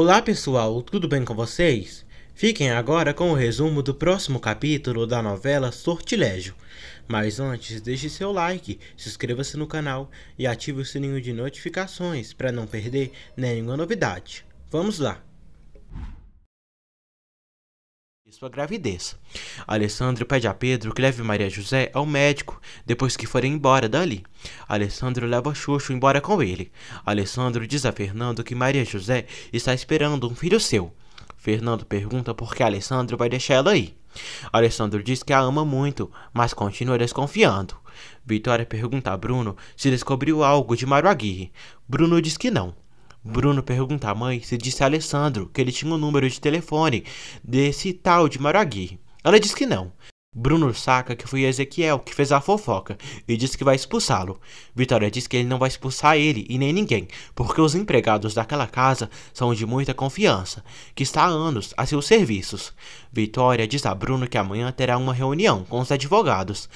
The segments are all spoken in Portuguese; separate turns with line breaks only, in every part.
Olá pessoal, tudo bem com vocês? Fiquem agora com o resumo do próximo capítulo da novela Sortilégio. Mas antes, deixe seu like, se inscreva-se no canal e ative o sininho de notificações para não perder nenhuma novidade. Vamos lá! Sua gravidez. Alessandro pede a Pedro que leve Maria José ao médico depois que forem embora dali. Alessandro leva Xuxo embora com ele. Alessandro diz a Fernando que Maria José está esperando um filho seu. Fernando pergunta por que Alessandro vai deixar ela ir. Alessandro diz que a ama muito, mas continua desconfiando. Vitória pergunta a Bruno se descobriu algo de Mário Aguirre. Bruno diz que não. Bruno pergunta à mãe se disse a Alessandro que ele tinha o um número de telefone desse tal de Maragui. Ela diz que não. Bruno saca que foi Ezequiel que fez a fofoca e diz que vai expulsá-lo. Vitória diz que ele não vai expulsar ele e nem ninguém, porque os empregados daquela casa são de muita confiança, que está há anos a seus serviços. Vitória diz a Bruno que amanhã terá uma reunião com os advogados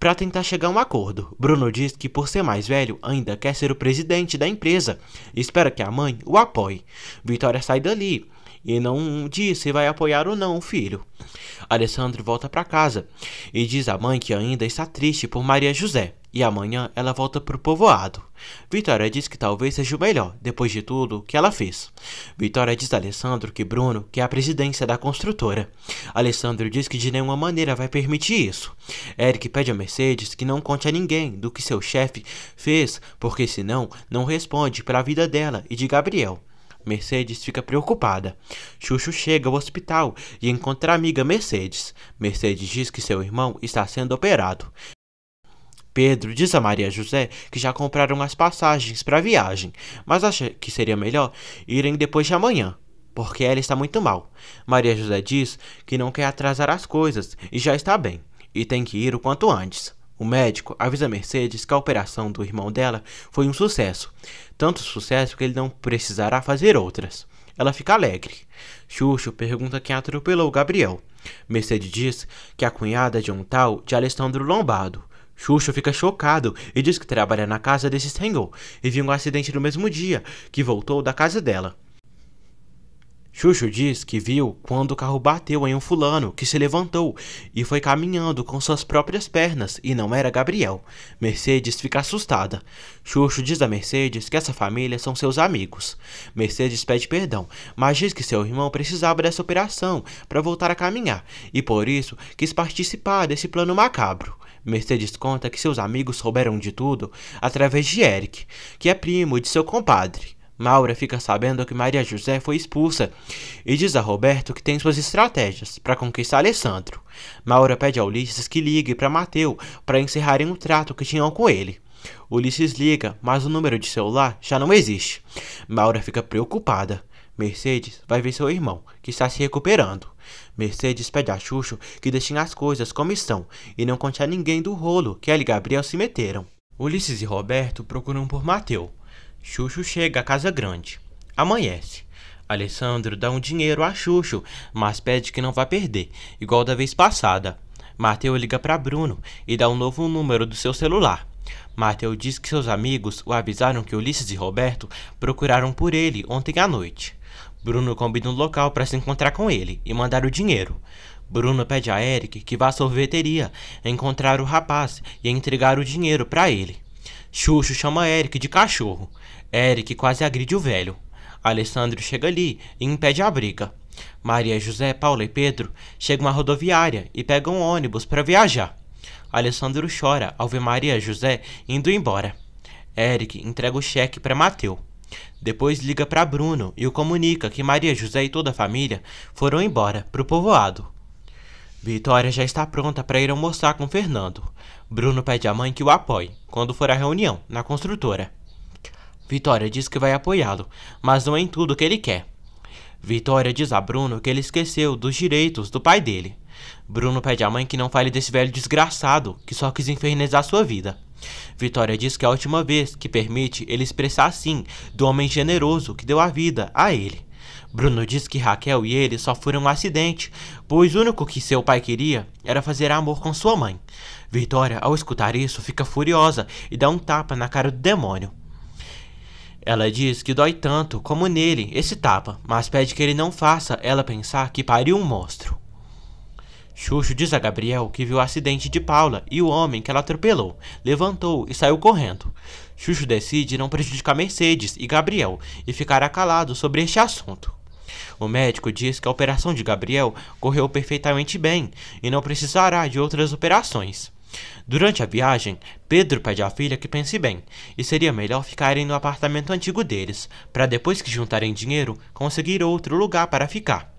para tentar chegar a um acordo. Bruno diz que, por ser mais velho, ainda quer ser o presidente da empresa e espera que a mãe o apoie. Vitória sai dali e não diz se vai apoiar ou não o filho. Alessandro volta para casa e diz à mãe que ainda está triste por Maria José e amanhã ela volta para o povoado. Vitória diz que talvez seja o melhor, depois de tudo que ela fez. Vitória diz a Alessandro que Bruno quer a presidência da construtora. Alessandro diz que de nenhuma maneira vai permitir isso. Eric pede a Mercedes que não conte a ninguém do que seu chefe fez, porque senão não responde pela vida dela e de Gabriel. Mercedes fica preocupada. Chuchu chega ao hospital e encontra a amiga Mercedes. Mercedes diz que seu irmão está sendo operado. Pedro diz a Maria José que já compraram as passagens para a viagem, mas acha que seria melhor irem depois de amanhã, porque ela está muito mal. Maria José diz que não quer atrasar as coisas e já está bem, e tem que ir o quanto antes. O médico avisa Mercedes que a operação do irmão dela foi um sucesso, tanto sucesso que ele não precisará fazer outras. Ela fica alegre. Xuxo pergunta quem atropelou Gabriel. Mercedes diz que a cunhada de um tal de Alessandro Lombardo. Xuxo fica chocado e diz que trabalha na casa desse senhor e viu um acidente no mesmo dia que voltou da casa dela. Xuxo diz que viu quando o carro bateu em um fulano que se levantou e foi caminhando com suas próprias pernas e não era Gabriel. Mercedes fica assustada. Xuxo diz a Mercedes que essa família são seus amigos. Mercedes pede perdão, mas diz que seu irmão precisava dessa operação para voltar a caminhar e por isso quis participar desse plano macabro. Mercedes conta que seus amigos souberam de tudo através de Eric, que é primo de seu compadre. Maura fica sabendo que Maria José foi expulsa e diz a Roberto que tem suas estratégias para conquistar Alessandro. Maura pede a Ulisses que ligue para Mateu para encerrarem o trato que tinham com ele. Ulisses liga, mas o número de celular já não existe. Maura fica preocupada. Mercedes vai ver seu irmão, que está se recuperando. Mercedes pede a Xuxo que deixem as coisas como estão e não conte a ninguém do rolo que ela e Gabriel se meteram. Ulisses e Roberto procuram por Mateu. Xuxo chega à casa grande. Amanhece. Alessandro dá um dinheiro a Xuxo, mas pede que não vá perder, igual da vez passada. Mateu liga para Bruno e dá um novo número do seu celular. Mateu diz que seus amigos o avisaram que Ulisses e Roberto procuraram por ele ontem à noite. Bruno combina um local para se encontrar com ele e mandar o dinheiro. Bruno pede a Eric que vá à sorveteria encontrar o rapaz e entregar o dinheiro para ele. Xuxo chama Eric de cachorro. Eric quase agride o velho. Alessandro chega ali e impede a briga. Maria José, Paula e Pedro chegam à rodoviária e pegam um ônibus para viajar. Alessandro chora ao ver Maria José indo embora. Eric entrega o cheque para Mateu. Depois liga para Bruno e o comunica que Maria José e toda a família foram embora para o povoado. Vitória já está pronta para ir almoçar com Fernando. Bruno pede à mãe que o apoie quando for à reunião na construtora. Vitória diz que vai apoiá-lo, mas não é em tudo que ele quer. Vitória diz a Bruno que ele esqueceu dos direitos do pai dele. Bruno pede à mãe que não fale desse velho desgraçado que só quis infernizar sua vida. Vitória diz que é a última vez que permite ele expressar assim do homem generoso que deu a vida a ele. Bruno diz que Raquel e ele só foram um acidente, pois o único que seu pai queria era fazer amor com sua mãe. Vitória, ao escutar isso, fica furiosa e dá um tapa na cara do demônio. Ela diz que dói tanto como nele esse tapa, mas pede que ele não faça ela pensar que pariu um monstro. Xuxo diz a Gabriel que viu o acidente de Paula e o homem que ela atropelou, levantou e saiu correndo. Xuxo decide não prejudicar Mercedes e Gabriel e ficará calado sobre este assunto. O médico diz que a operação de Gabriel correu perfeitamente bem e não precisará de outras operações. Durante a viagem, Pedro pede à filha que pense bem e seria melhor ficarem no apartamento antigo deles, para depois que juntarem dinheiro, conseguir outro lugar para ficar.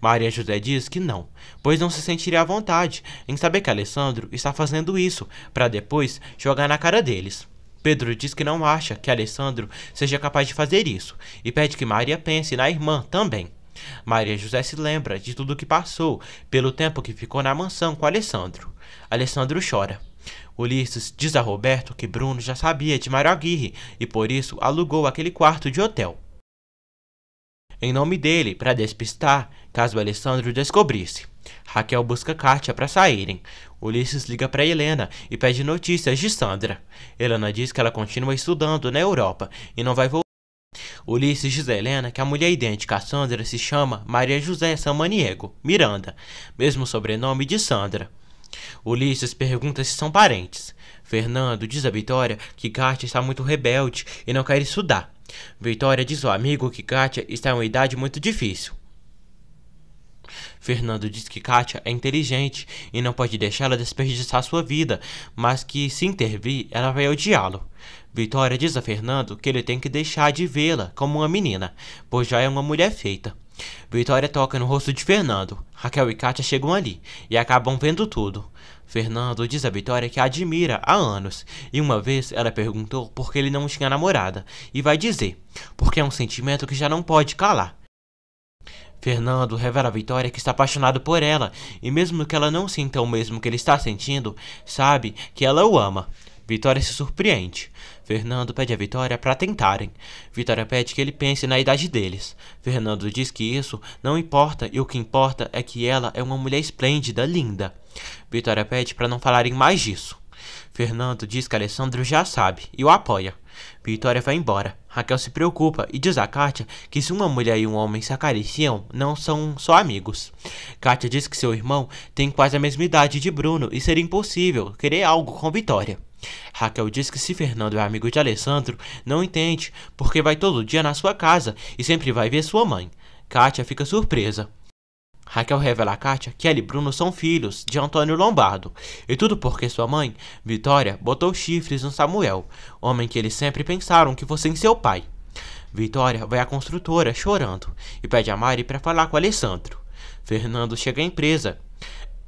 Maria José diz que não, pois não se sentiria à vontade em saber que Alessandro está fazendo isso para depois jogar na cara deles. Pedro diz que não acha que Alessandro seja capaz de fazer isso e pede que Maria pense na irmã também. Maria José se lembra de tudo o que passou pelo tempo que ficou na mansão com Alessandro. Alessandro chora. Ulisses diz a Roberto que Bruno já sabia de Mário Aguirre e por isso alugou aquele quarto de hotel. Em nome dele, para despistar, caso Alessandro descobrisse. Raquel busca Kátia para saírem. Ulisses liga para Helena e pede notícias de Sandra. Helena diz que ela continua estudando na Europa e não vai voltar. Ulisses diz a Helena que a mulher idêntica a Sandra se chama Maria José Samaniego Miranda, mesmo sobrenome de Sandra. Ulisses pergunta se são parentes. Fernando diz a Vitória que Kátia está muito rebelde e não quer estudar. Vitória diz ao amigo que Kátia está em uma idade muito difícil. Fernando diz que Kátia é inteligente e não pode deixá-la desperdiçar sua vida, mas que se intervir, ela vai odiá-lo. Vitória diz a Fernando que ele tem que deixar de vê-la como uma menina, pois já é uma mulher feita. Vitória toca no rosto de Fernando. Raquel e Kátia chegam ali e acabam vendo tudo. Fernando diz a Vitória que a admira há anos, e uma vez ela perguntou por que ele não tinha namorada, e vai dizer, porque é um sentimento que já não pode calar. Fernando revela a Vitória que está apaixonado por ela, e mesmo que ela não sinta o mesmo que ele está sentindo, sabe que ela o ama. Vitória se surpreende. Fernando pede a Vitória para tentarem. Vitória pede que ele pense na idade deles. Fernando diz que isso não importa e o que importa é que ela é uma mulher esplêndida, linda. Vitória pede para não falarem mais disso. Fernando diz que Alessandro já sabe e o apoia. Vitória vai embora. Raquel se preocupa e diz a Kátia que se uma mulher e um homem se acariciam, não são só amigos. Kátia diz que seu irmão tem quase a mesma idade de Bruno e seria impossível querer algo com Vitória. Raquel diz que se Fernando é amigo de Alessandro, não entende, porque vai todo dia na sua casa e sempre vai ver sua mãe. Kátia fica surpresa. Raquel revela a Kátia que ela e Bruno são filhos de Antônio Lombardo, e tudo porque sua mãe, Vitória, botou chifres no Samuel, homem que eles sempre pensaram que fosse seu pai. Vitória vai à construtora chorando e pede a Mari para falar com Alessandro. Fernando chega à empresa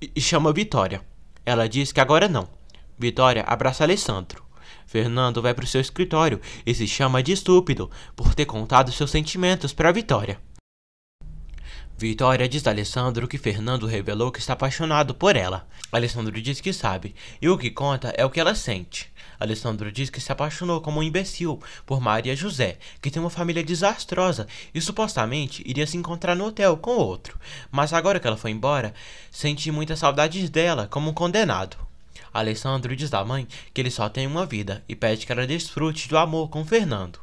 e chama Vitória. Ela diz que agora não. Vitória abraça Alessandro. Fernando vai para o seu escritório e se chama de estúpido por ter contado seus sentimentos para Vitória. Vitória diz a Alessandro que Fernando revelou que está apaixonado por ela. Alessandro diz que sabe, e o que conta é o que ela sente. Alessandro diz que se apaixonou como um imbecil por Maria José, que tem uma família desastrosa e supostamente iria se encontrar no hotel com outro. Mas agora que ela foi embora, sente muitas saudades dela como um condenado. Alessandro diz à mãe que ele só tem uma vida e pede que ela desfrute do amor com Fernando.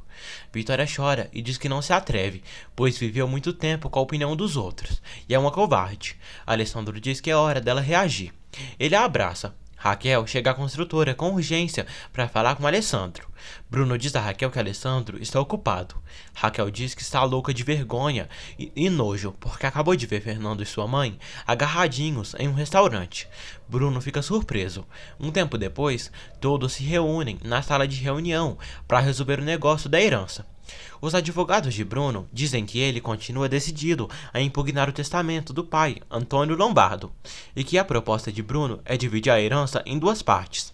Vitória chora e diz que não se atreve, pois viveu muito tempo com a opinião dos outros e é uma covarde. Alessandro diz que é hora dela reagir. Ele a abraça. Raquel chega à construtora com urgência para falar com Alessandro. Bruno diz a Raquel que Alessandro está ocupado. Raquel diz que está louca de vergonha e, e, nojo, porque acabou de ver Fernando e sua mãe agarradinhos em um restaurante. Bruno fica surpreso. Um tempo depois, todos se reúnem na sala de reunião para resolver o negócio da herança. Os advogados de Bruno dizem que ele continua decidido a impugnar o testamento do pai, Antônio Lombardo, e que a proposta de Bruno é dividir a herança em duas partes.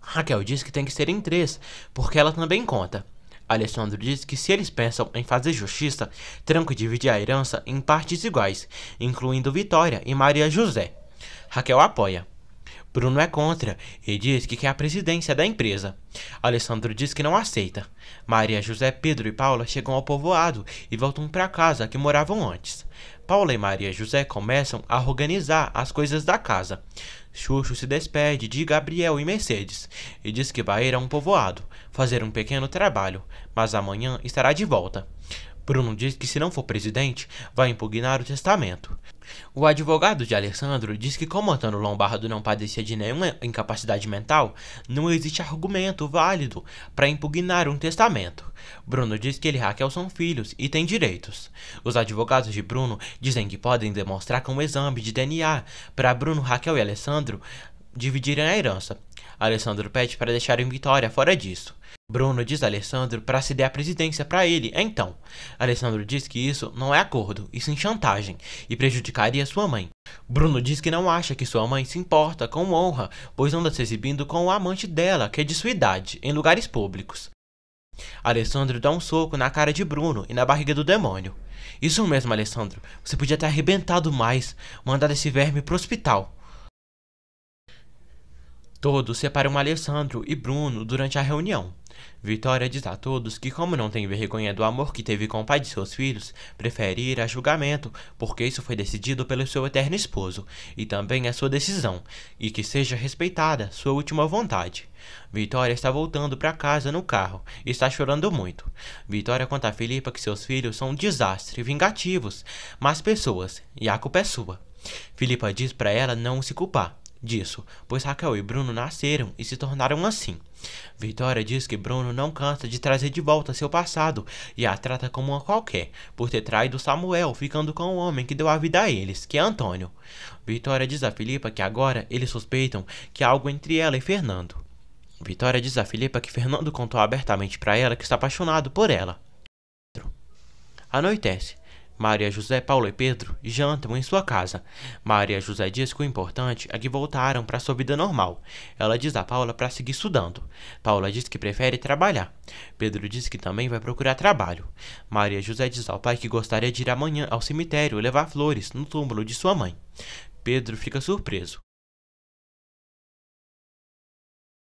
Raquel diz que tem que ser em três, porque ela também conta. Alessandro diz que se eles pensam em fazer justiça, terão que dividir a herança em partes iguais, incluindo Vitória e Maria José. Raquel apoia. Bruno é contra e diz que quer a presidência da empresa. Alessandro diz que não aceita. Maria José, Pedro e Paula chegam ao povoado e voltam para casa que moravam antes. Paula e Maria José começam a organizar as coisas da casa. Xuxo se despede de Gabriel e Mercedes e diz que vai ir a um povoado, fazer um pequeno trabalho, mas amanhã estará de volta. Bruno diz que se não for presidente, vai impugnar o testamento. O advogado de Alessandro diz que como Antônio Lombardo não padecia de nenhuma incapacidade mental, não existe argumento válido para impugnar um testamento. Bruno diz que ele e Raquel são filhos e têm direitos. Os advogados de Bruno dizem que podem demonstrar com um exame de DNA para Bruno, Raquel e Alessandro dividirem a herança. Alessandro pede para deixarem Vitória fora disso. Bruno diz a Alessandro para ceder a presidência para ele. Então, Alessandro diz que isso não é acordo, e sim chantagem, e prejudicaria sua mãe. Bruno diz que não acha que sua mãe se importa com honra, pois anda se exibindo com o amante dela, que é de sua idade, em lugares públicos. Alessandro dá um soco na cara de Bruno e na barriga do demônio. Isso mesmo, Alessandro. Você podia ter arrebentado mais, mandado esse verme pro hospital. Todos separam Alessandro e Bruno durante a reunião. Vitória diz a todos que, como não tem vergonha do amor que teve com o pai de seus filhos, prefere ir a julgamento, porque isso foi decidido pelo seu eterno esposo, e também é sua decisão, e que seja respeitada sua última vontade. Vitória está voltando para casa no carro e está chorando muito. Vitória conta a Filipa que seus filhos são um desastre, vingativos, mas pessoas, e a culpa é sua. Filipa diz para ela não se culpar disso, pois Raquel e Bruno nasceram e se tornaram assim. Vitória diz que Bruno não cansa de trazer de volta seu passado e a trata como uma qualquer, por ter traído Samuel, ficando com o homem que deu a vida a eles, que é Antônio. Vitória diz a Filipa que agora eles suspeitam que há algo entre ela e Fernando. Vitória diz a Filipa que Fernando contou abertamente para ela que está apaixonado por ela. Anoitece. Maria José, Paulo e Pedro jantam em sua casa. Maria José diz que o importante é que voltaram para sua vida normal. Ela diz a Paula para seguir estudando. Paula diz que prefere trabalhar. Pedro diz que também vai procurar trabalho. Maria José diz ao pai que gostaria de ir amanhã ao cemitério levar flores no túmulo de sua mãe. Pedro fica surpreso.